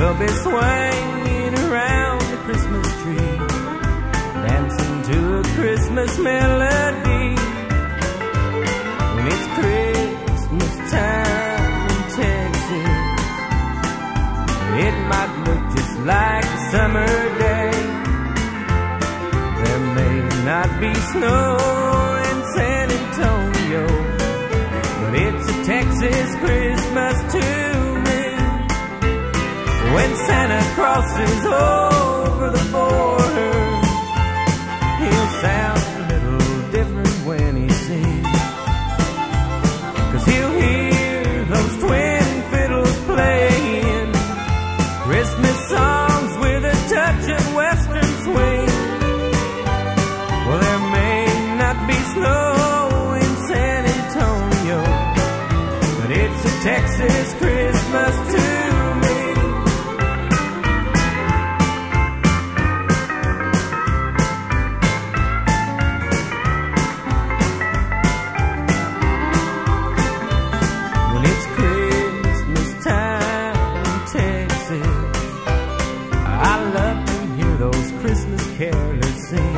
will be swinging around the Christmas tree, dancing to a Christmas melody. When it's Christmas time in Texas, it might look just like a summer day. There may not be snow in San Antonio, but it's a Texas Christmas to me. When Santa crosses over the border, he'll sound a little different when he sings. Cause he'll hear those twin fiddles playing Christmas songs with a touch of western swing. Well, there may not be snow in San Antonio, but it's a Texas Christmas to Carolers sing.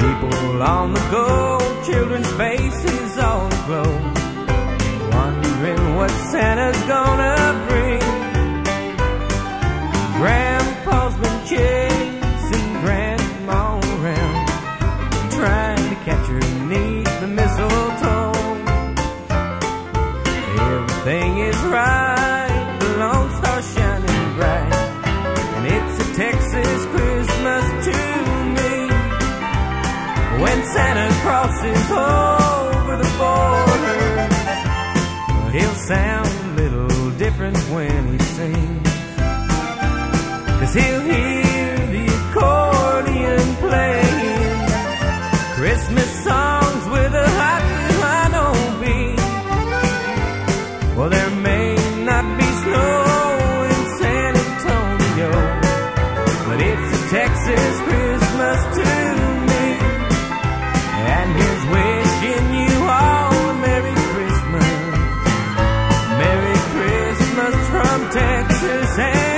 People on the go, children's faces all aglow, crosses over the border. But he'll sound a little different when he sings. Cause he'll hear the accordion playing Christmas songs with a hot Milano beat. Well, there may not be snow in San Antonio, but it's a Texas Christmas too. from Texas and